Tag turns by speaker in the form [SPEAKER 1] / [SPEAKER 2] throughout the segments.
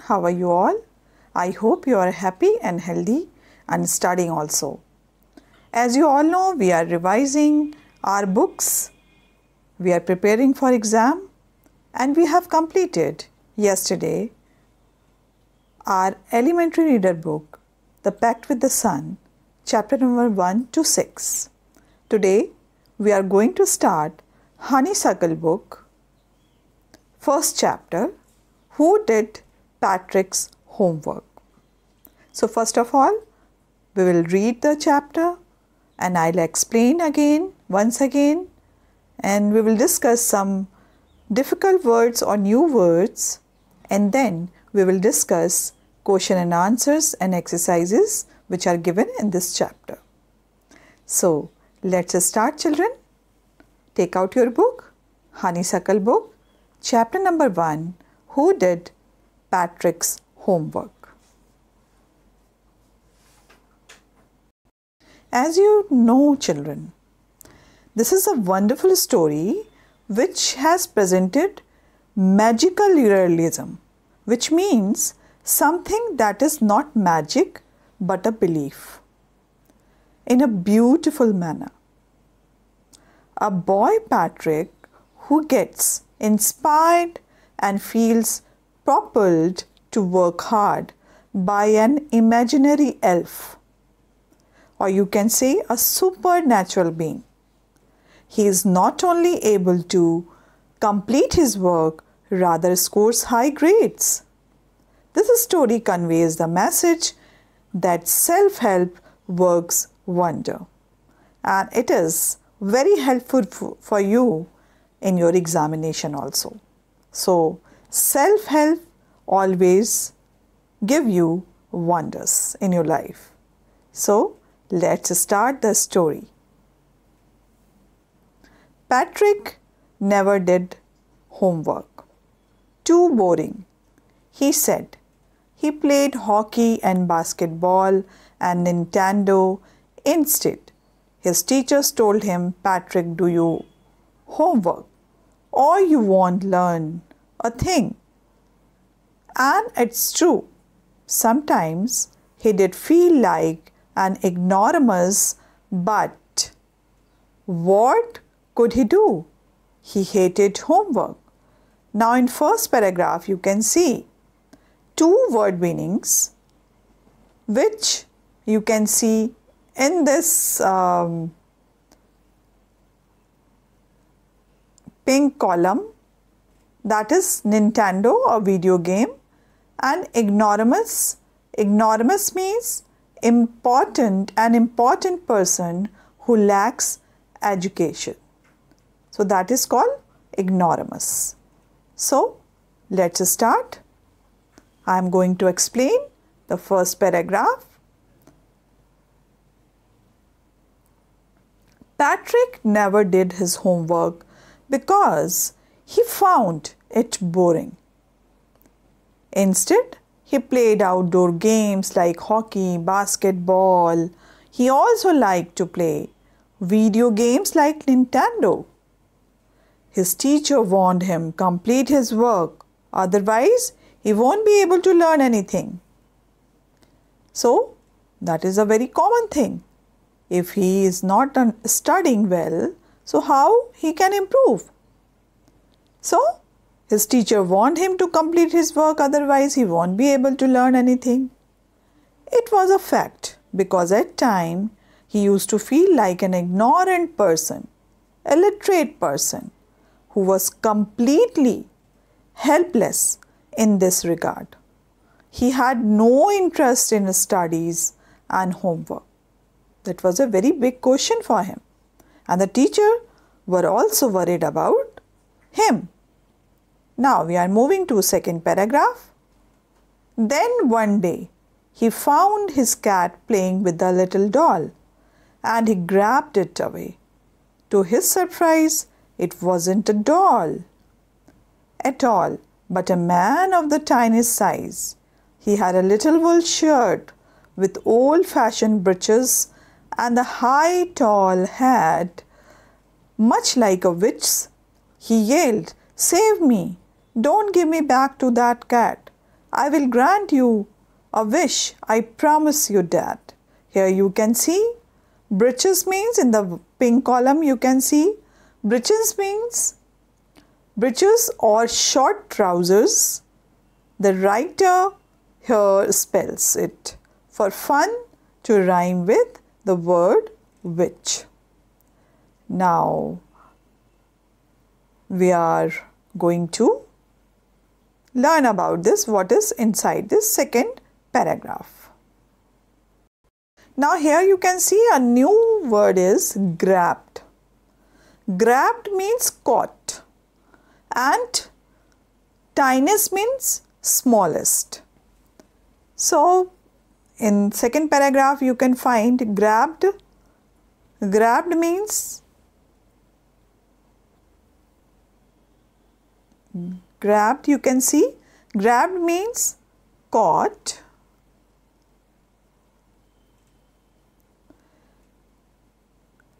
[SPEAKER 1] How are you all? I hope you are happy and healthy and studying also. As you all know, we are revising our books. We are preparing for exam and we have completed yesterday our elementary reader book, The Pact with the Sun, chapter number 1 to 6. Today we are going to start Honeysuckle book, first chapter, Who Did Patrick's Homework? So, first of all, we will read the chapter and I'll explain again, once again, and we will discuss some difficult words or new words, and then we will discuss question and answers and exercises which are given in this chapter. So, let's start, children. Take out your book, Honeysuckle book, chapter number 1 Who Did Patrick's Homework? As you know, children, this is a wonderful story which has presented magical realism, which means something that is not magic but a belief in a beautiful manner a boy Patrick who gets inspired and feels propelled to work hard by an imaginary elf, or you can say a supernatural being. He is not only able to complete his work, rather scores high grades. This story conveys the message that self help works wonder, and it is very helpful for you in your examination also. So, self help always give you wonders in your life. So, let's start the story. Patrick never did homework. Too boring, he said. He played hockey and basketball and Nintendo instead. His teachers told him, Patrick, do you homework or you won't learn a thing. And it's true. Sometimes he did feel like an ignoramus, but what could he do? He hated homework. Now, in first paragraph, you can see two word meanings, which you can see in this um, pink column that is Nintendo a video game and ignoramus. Ignoramus means important an important person who lacks education. So that is called ignoramus. So let's start. I am going to explain the first paragraph. Patrick never did his homework because he found it boring. Instead, he played outdoor games like hockey, basketball. He also liked to play video games like Nintendo. His teacher warned him complete his work, otherwise, he won't be able to learn anything. So, that is a very common thing if he is not studying well so how he can improve so his teacher warned him to complete his work otherwise he won't be able to learn anything it was a fact because at time he used to feel like an ignorant person illiterate person who was completely helpless in this regard he had no interest in studies and homework that was a very big question for him. And the teacher were also worried about him. Now we are moving to second paragraph. Then one day he found his cat playing with the little doll and he grabbed it away. To his surprise, it wasn't a doll at all, but a man of the tiniest size. He had a little wool shirt with old fashioned breeches and a high tall hat, much like a witch's. He yelled, Save me! Don't give me back to that cat. I will grant you a wish. I promise you that. Here you can see breeches means in the pink column you can see breeches means breeches or short trousers. The writer here spells it for fun to rhyme with the word which. Now we are going to learn about this what is inside this second paragraph. Now here you can see a new word is grabbed. Grabbed means caught and tiniest means smallest. So in second paragraph you can find grabbed. Grabbed means grabbed you can see. Grabbed means caught.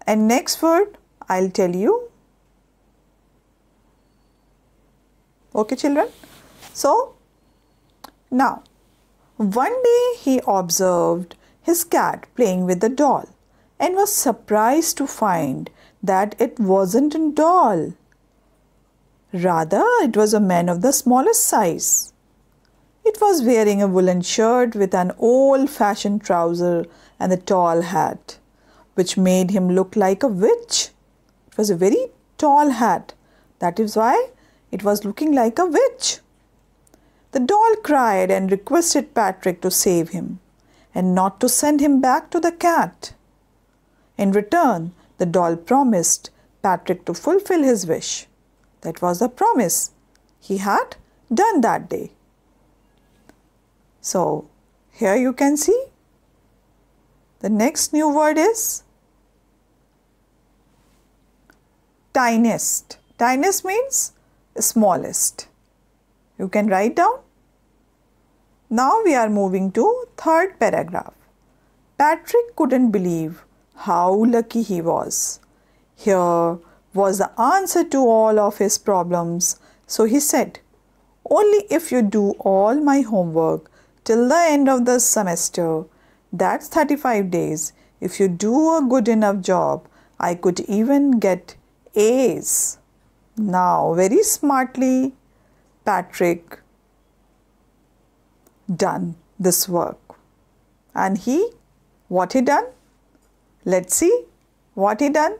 [SPEAKER 1] And next word I'll tell you. Okay children? So now one day he observed his cat playing with the doll and was surprised to find that it wasn't a doll Rather, it was a man of the smallest size. It was wearing a woolen shirt with an old fashioned trouser and a tall hat, which made him look like a witch. It was a very tall hat. That is why it was looking like a witch. The doll cried and requested Patrick to save him and not to send him back to the cat. In return, the doll promised Patrick to fulfill his wish. That was the promise he had done that day. So, here you can see the next new word is tiniest. Tiniest means smallest. You can write down. Now we are moving to third paragraph. Patrick couldn't believe how lucky he was. Here was the answer to all of his problems. So he said, Only if you do all my homework till the end of the semester, that's 35 days. If you do a good enough job, I could even get A's. Now, very smartly, Patrick done this work. And he, what he done? Let's see what he done.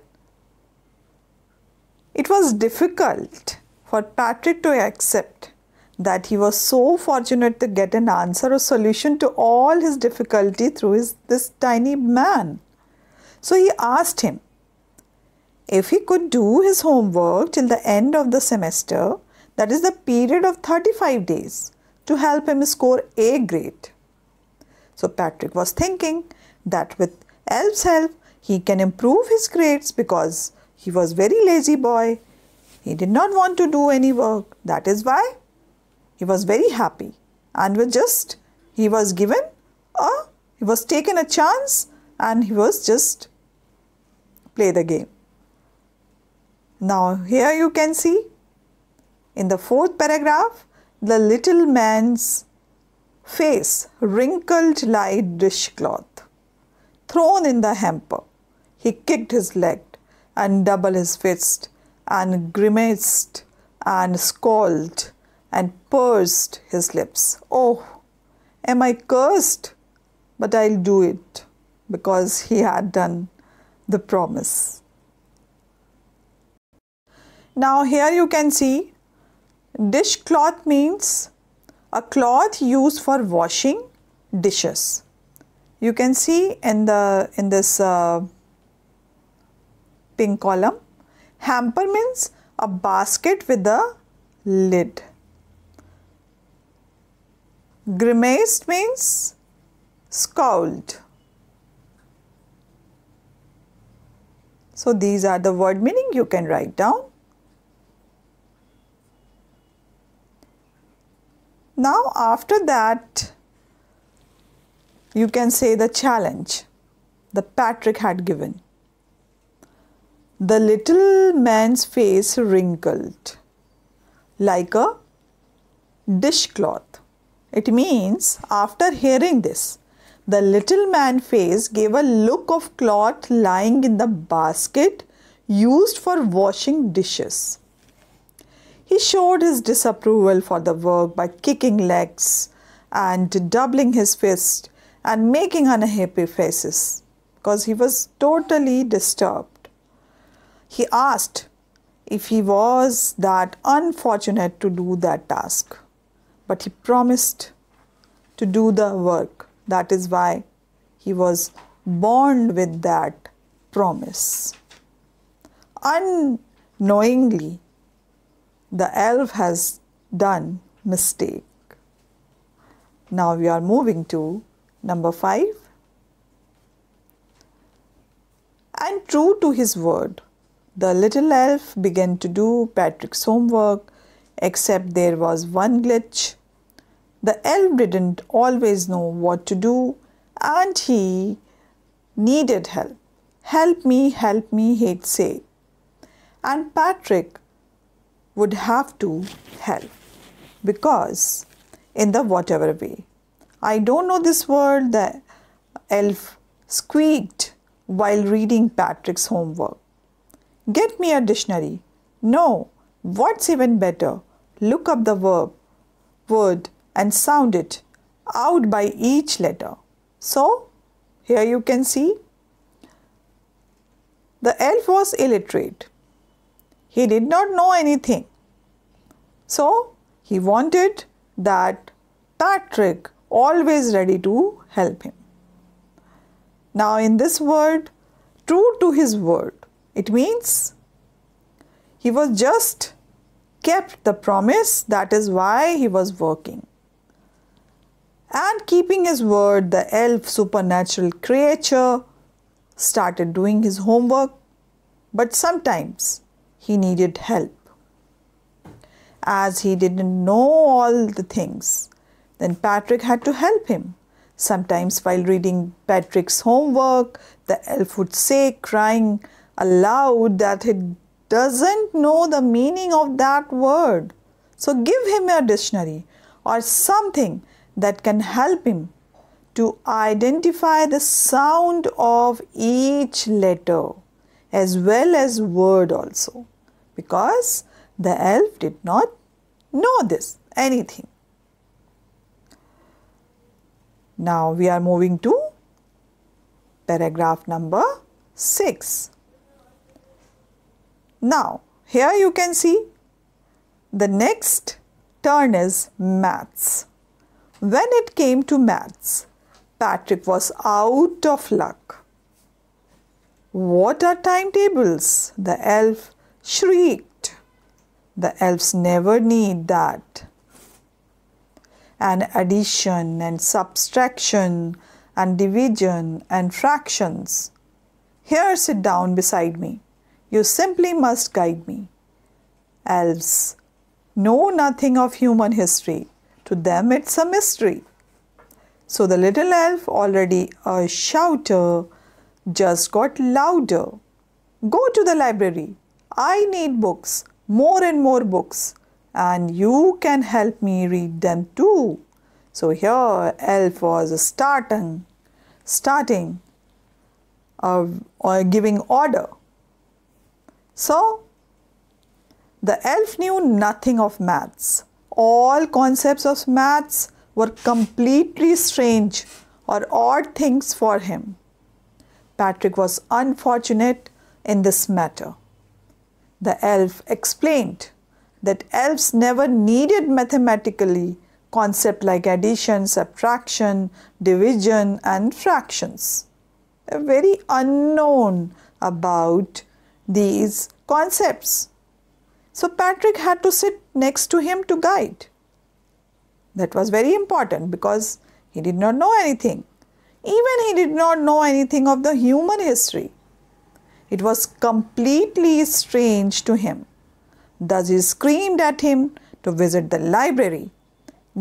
[SPEAKER 1] It was difficult for Patrick to accept that he was so fortunate to get an answer or solution to all his difficulty through his, this tiny man. So he asked him if he could do his homework till the end of the semester, that is the period of 35 days, to help him score A grade. So Patrick was thinking that with Elf's help, he can improve his grades because he was very lazy boy. He did not want to do any work. That is why he was very happy and was just he was given a he was taken a chance and he was just play the game. Now here you can see in the fourth paragraph the little man's face wrinkled like dishcloth thrown in the hamper. He kicked his leg and double his fist and grimaced and scowled and pursed his lips. Oh, am I cursed? But I'll do it because he had done the promise. Now, here you can see dishcloth means a cloth used for washing dishes. You can see in the in this uh, pink column. Hamper means a basket with a lid. Grimaced means scowled. So these are the word meaning you can write down. Now after that you can say the challenge the Patrick had given. The little man's face wrinkled like a dishcloth. It means after hearing this, the little man's face gave a look of cloth lying in the basket used for washing dishes. He showed his disapproval for the work by kicking legs and doubling his fist and making unhappy faces because he was totally disturbed. He asked if he was that unfortunate to do that task, but he promised to do the work. That is why he was bound with that promise. Unknowingly, the elf has done mistake. Now we are moving to number 5. And true to his word, the little elf began to do Patrick's homework, except there was one glitch. The elf didn't always know what to do and he needed help. Help me, help me, he'd say. And Patrick would have to help because, in the whatever way, I don't know this word, the elf squeaked while reading Patrick's homework. Get me a dictionary. No, what's even better? Look up the verb, word, and sound it out by each letter. So, here you can see the elf was illiterate. He did not know anything. So, he wanted that Patrick always ready to help him. Now, in this word, true to his word, it means he was just kept the promise, that is why he was working. And keeping his word, the elf supernatural creature started doing his homework, but sometimes he needed help. As he didn't know all the things, then Patrick had to help him. Sometimes, while reading Patrick's homework, the elf would say, crying, aloud that he doesn't know the meaning of that word. So give him a dictionary or something that can help him to identify the sound of each letter as well as word also because the elf did not know this anything. Now we are moving to paragraph number 6. Now, here you can see the next turn is maths. When it came to maths, Patrick was out of luck. What are timetables? The elf shrieked. The elves never need that. And addition and subtraction and division and fractions. Here, sit down beside me. You simply must guide me. Elves know nothing of human history. To them, it's a mystery. So the little elf, already a shouter, just got louder. Go to the library. I need books, more and more books, and you can help me read them too. So here, elf was starting, starting, uh, or giving order. So, the elf knew nothing of maths. All concepts of maths were completely strange or odd things for him. Patrick was unfortunate in this matter. The elf explained that elves never needed mathematically concepts like addition, subtraction, division, and fractions. Very unknown about these concepts. So Patrick had to sit next to him to guide. That was very important because he did not know anything. Even he did not know anything of the human history. It was completely strange to him. Thus he screamed at him to visit the library,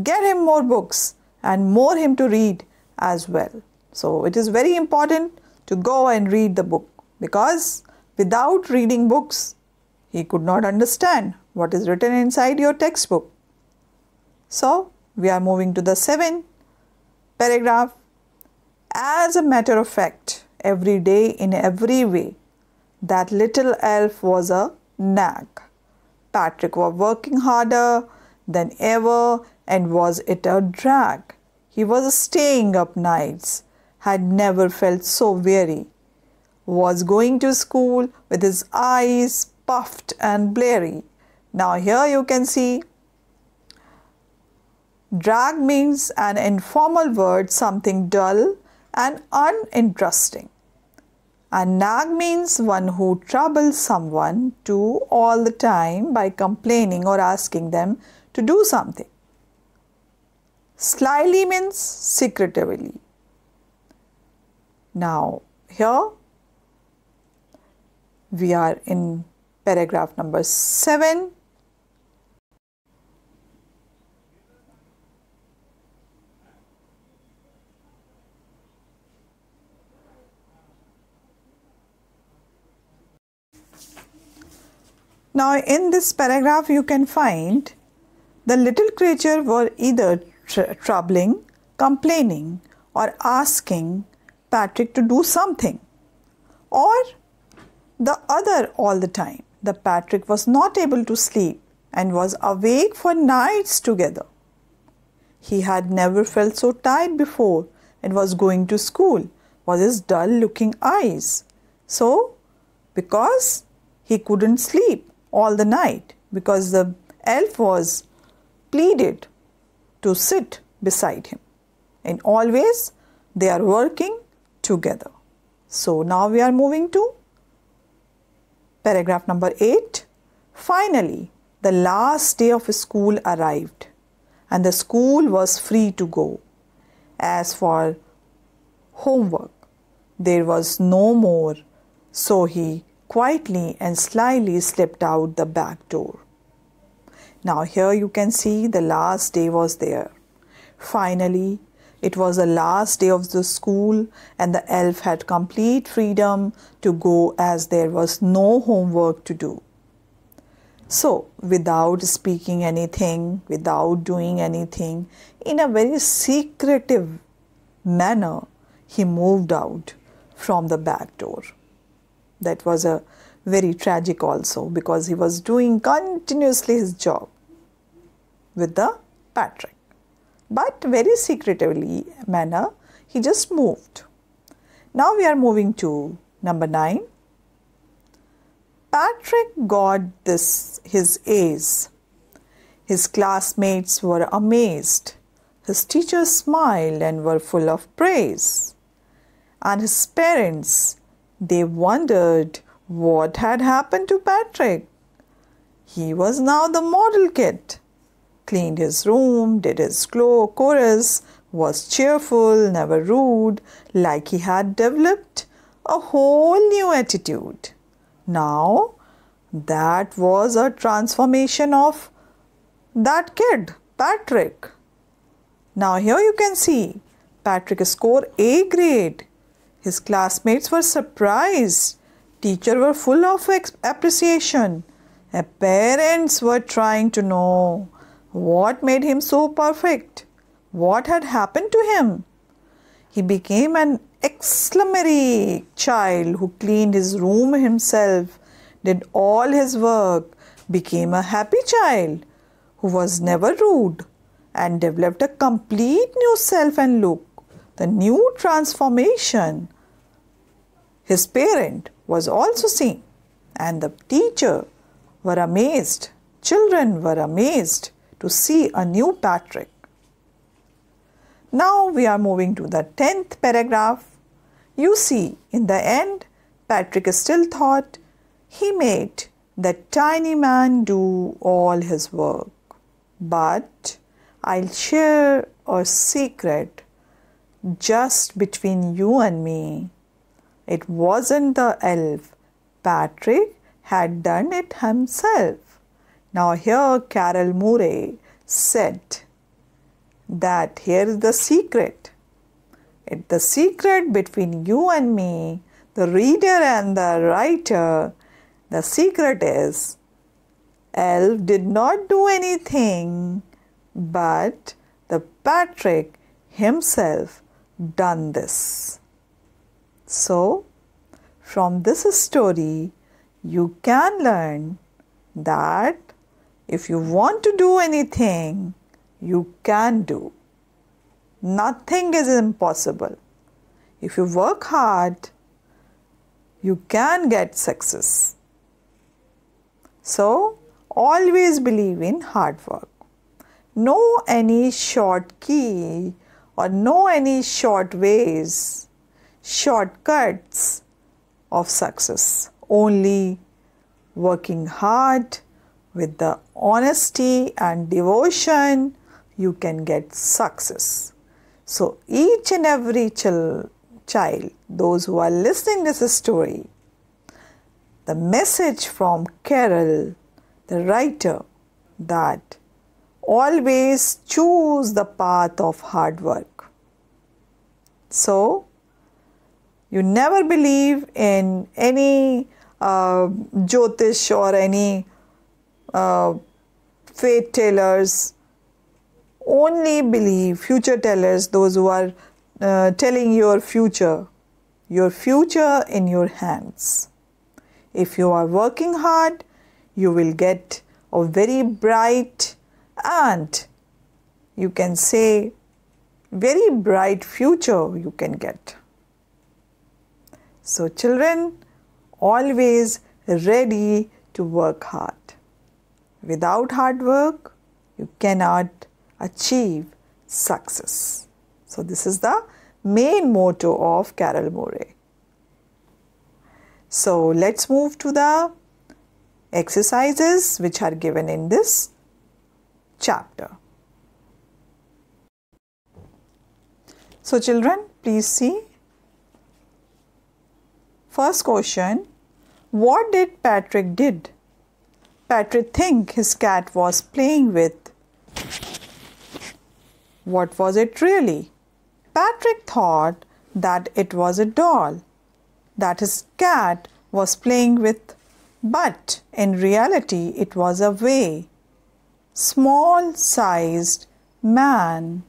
[SPEAKER 1] get him more books and more him to read as well. So it is very important to go and read the book because Without reading books, he could not understand what is written inside your textbook. So, we are moving to the seventh paragraph. As a matter of fact, every day in every way, that little elf was a nag. Patrick was working harder than ever and was it a drag. He was staying up nights, had never felt so weary, was going to school with his eyes puffed and blurry. Now, here you can see drag means an informal word, something dull and uninteresting. And nag means one who troubles someone to all the time by complaining or asking them to do something. Slyly means secretively. Now, here we are in paragraph number 7 Now, in this paragraph, you can find the little creature were either tr- troubling, complaining, or asking Patrick to do something, or the other all the time. The Patrick was not able to sleep and was awake for nights together. He had never felt so tired before and was going to school was his dull looking eyes. So, because he couldn't sleep, all the night because the elf was pleaded to sit beside him. And always they are working together. So now we are moving to paragraph number 8. Finally, the last day of school arrived and the school was free to go. As for homework, there was no more, so he quietly and slyly slipped out the back door. Now, here you can see the last day was there. Finally, it was the last day of the school, and the elf had complete freedom to go as there was no homework to do. So, without speaking anything, without doing anything, in a very secretive manner, he moved out from the back door. That was a very tragic also because he was doing continuously his job with the Patrick. But very secretively manner, he just moved. Now we are moving to number nine. Patrick got this his A's. His classmates were amazed. His teachers smiled and were full of praise. And his parents they wondered what had happened to Patrick. He was now the model kid. Cleaned his room, did his chorus, was cheerful, never rude, like he had developed a whole new attitude. Now, that was a transformation of that kid, Patrick. Now, here you can see Patrick scored A grade his classmates were surprised. Teachers were full of appreciation. parents were trying to know what made him so perfect. What had happened to him? He became an exclamatory child who cleaned his room himself, did all his work, became a happy child who was never rude, and developed a complete new self and look the new transformation. His parent was also seen, and the teacher were amazed. Children were amazed to see a new Patrick. Now we are moving to the 10th paragraph. You see, in the end, Patrick still thought he made that tiny man do all his work. But I'll share a secret just between you and me. It wasn't the elf. Patrick had done it himself. Now, here Carol Murray said that here is the secret. It, the secret between you and me, the reader and the writer, the secret is Elf did not do anything, but the Patrick himself done this. So, from this story, you can learn that if you want to do anything, you can do. Nothing is impossible. If you work hard, you can get success. So, always believe in hard work. Know any short key or know any short ways, shortcuts of success. Only working hard with the honesty and devotion you can get success. So each and every child, child, those who are listening this story, the message from Carol, the writer, that always choose the path of hard work. So, you never believe in any uh, Jyotish or any uh, fate tellers only believe future tellers, those who are uh, telling your future, your future in your hands. If you are working hard, you will get a very bright and you can say very bright future you can get. So, children, always ready to work hard. Without hard work, you cannot achieve success. So, this is the main motto of Carol Moore. So, let's move to the exercises which are given in this chapter. So, children, please see. First question What did Patrick did? Patrick think his cat was playing with what was it really? Patrick thought that it was a doll that his cat was playing with, but in reality it was a way small sized man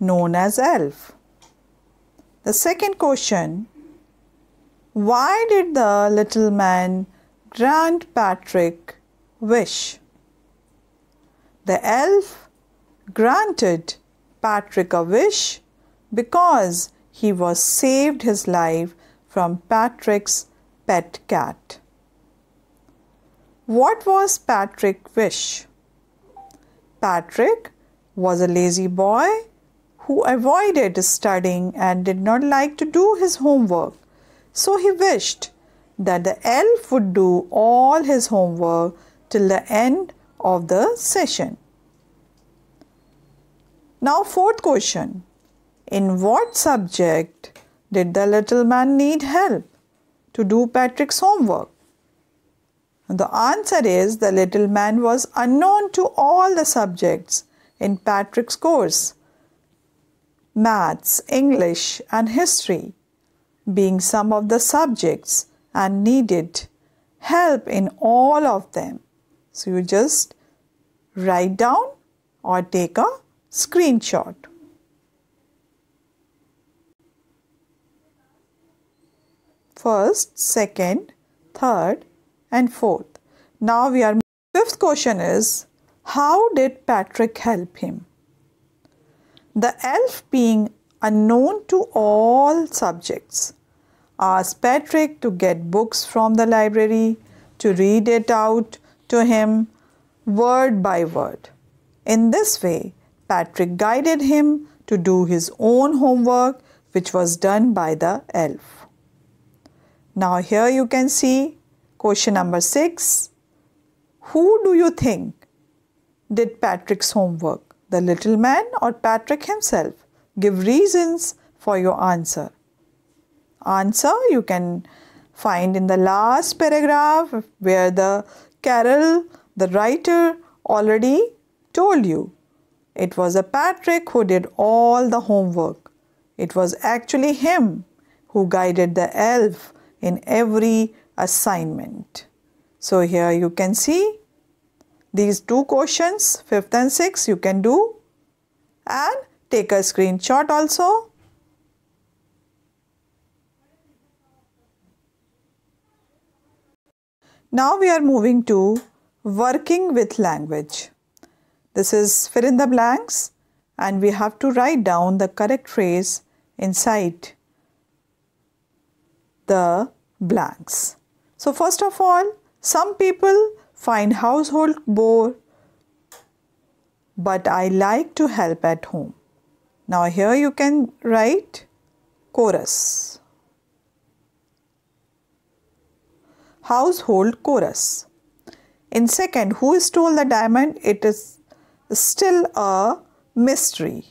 [SPEAKER 1] known as elf. The second question Why did the little man grant Patrick wish? The elf granted Patrick a wish because he was saved his life from Patrick's pet cat. What was Patrick's wish? Patrick was a lazy boy who avoided studying and did not like to do his homework. So he wished that the elf would do all his homework till the end of the session. Now, fourth question In what subject did the little man need help to do Patrick's homework? The answer is the little man was unknown to all the subjects in Patrick's course maths, English, and history being some of the subjects and needed help in all of them. So you just write down or take a Screenshot. First, second, third and fourth. Now we are fifth question is how did Patrick help him? The elf being unknown to all subjects asked Patrick to get books from the library to read it out to him word by word. In this way, Patrick guided him to do his own homework, which was done by the elf. Now, here you can see question number six. Who do you think did Patrick's homework? The little man or Patrick himself? Give reasons for your answer. Answer you can find in the last paragraph where the Carol, the writer, already told you it was a Patrick who did all the homework. It was actually him who guided the elf in every assignment. So here you can see these two questions, fifth and sixth, you can do and take a screenshot also. Now we are moving to working with language. This is fill in the blanks and we have to write down the correct phrase inside the blanks. So first of all, some people find household bore but I like to help at home. Now here you can write chorus. Household chorus. In second, who stole the diamond? It is still a mystery.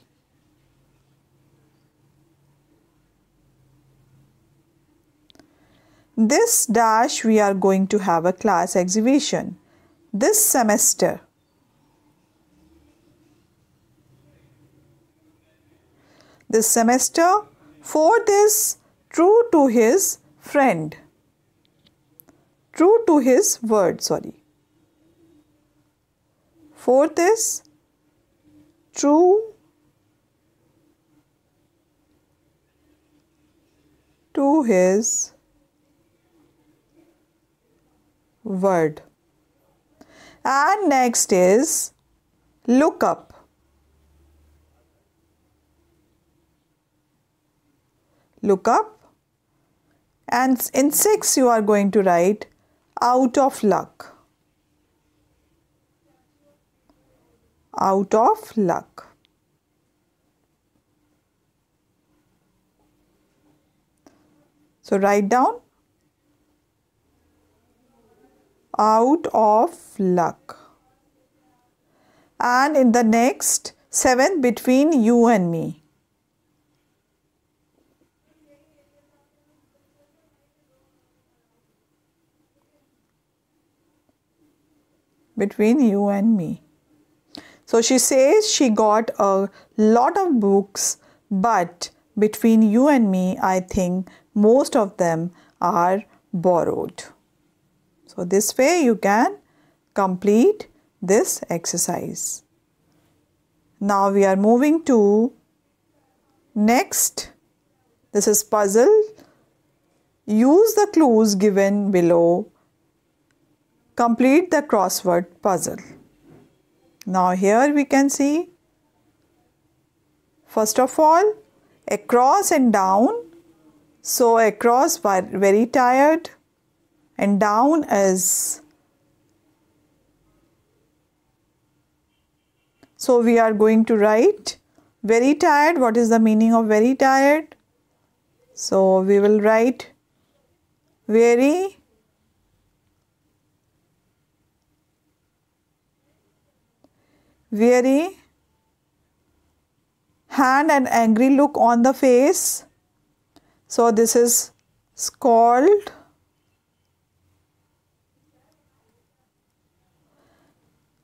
[SPEAKER 1] This dash we are going to have a class exhibition this semester. This semester, fourth is true to his friend. True to his word, sorry. Fourth is true to his word. And next is look up. Look up. And in 6 you are going to write out of luck. Out of luck. So write down out of luck. And in the next seventh between you and me. Between you and me. So she says she got a lot of books, but between you and me, I think most of them are borrowed. So this way you can complete this exercise. Now we are moving to next. This is puzzle. Use the clues given below. Complete the crossword puzzle. Now here we can see first of all across and down. So across by very tired and down is so we are going to write very tired what is the meaning of very tired so we will write very very hand and angry look on the face so this is called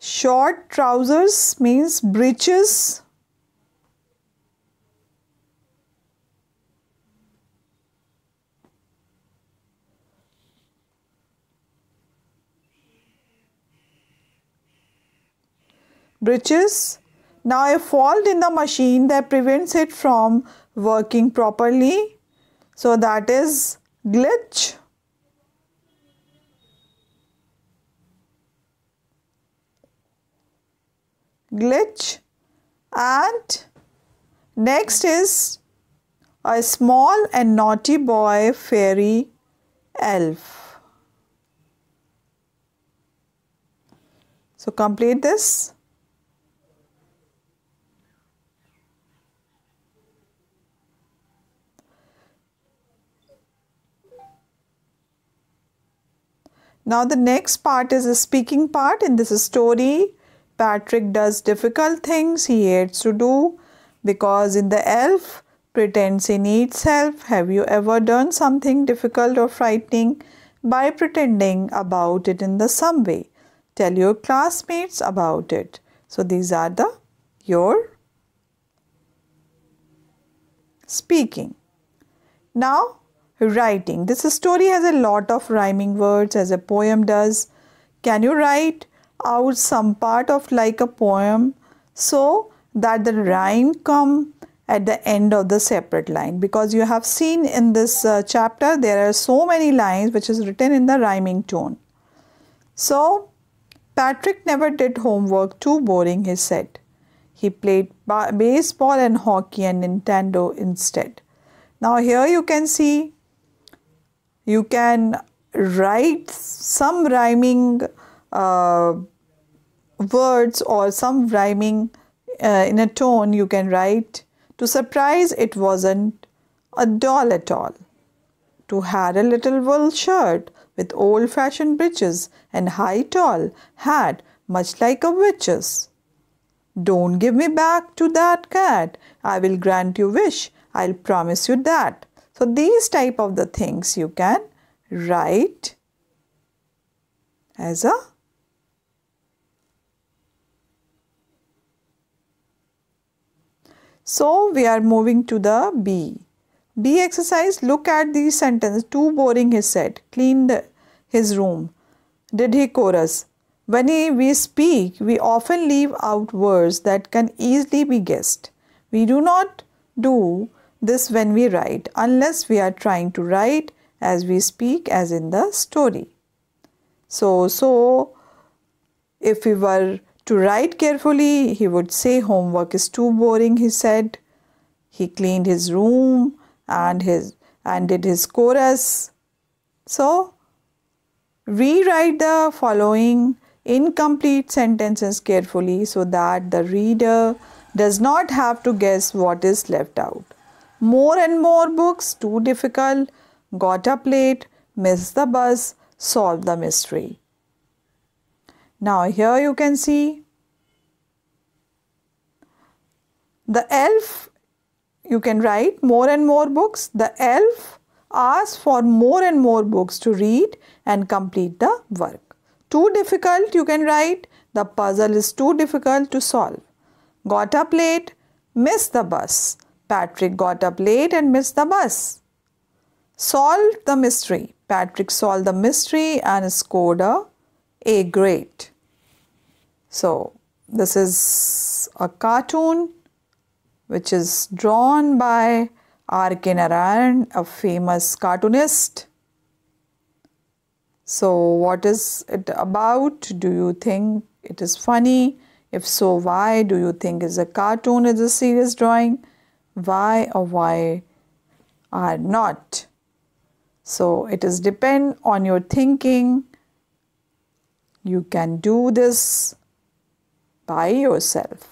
[SPEAKER 1] Short trousers means breeches. Breeches. Now a fault in the machine that prevents it from working properly. So that is glitch. glitch and next is a small and naughty boy fairy elf. So complete this. Now the next part is a speaking part in this story Patrick does difficult things he hates to do because in the elf pretends he needs help. Have you ever done something difficult or frightening by pretending about it in the some way? Tell your classmates about it. So these are the your speaking. Now writing. This story has a lot of rhyming words as a poem does. Can you write out some part of like a poem. So that the rhyme come at the end of the separate line because you have seen in this uh, chapter there are so many lines which is written in the rhyming tone. So Patrick never did homework, too boring, he said. He played baseball and hockey and Nintendo instead. Now, here you can see you can write some rhyming uh, words or some rhyming uh, in a tone you can write. To surprise it wasn't a doll at all. To had a little wool shirt with old fashioned breeches and high tall hat much like a witch's. Don't give me back to that cat. I will grant you wish. I'll promise you that so these type of the things you can write as a So we are moving to the B. B exercise, look at the sentence. Too boring, he said. Cleaned his room. Did he chorus? When we speak, we often leave out words that can easily be guessed. We do not do this when we write, unless we are trying to write as we speak, as in the story. So, so if we were to write carefully, he would say, Homework is too boring, he said. He cleaned his room and his and did his chorus. So rewrite the following incomplete sentences carefully so that the reader does not have to guess what is left out. More and more books, too difficult, got up late, missed the bus, solved the mystery. Now here you can see the elf you can write more and more books. The elf asks for more and more books to read and complete the work. Too difficult you can write the puzzle is too difficult to solve. Got up late, missed the bus. Patrick got up late and missed the bus. Solved the mystery. Patrick solved the mystery and scored a A grade. So this is a cartoon which is drawn by R.K. Narayan, a famous cartoonist. So what is it about? Do you think it is funny? If so, why? Do you think is a cartoon is a serious drawing? Why or why are not? So it is depend on your thinking. You can do this by yourself.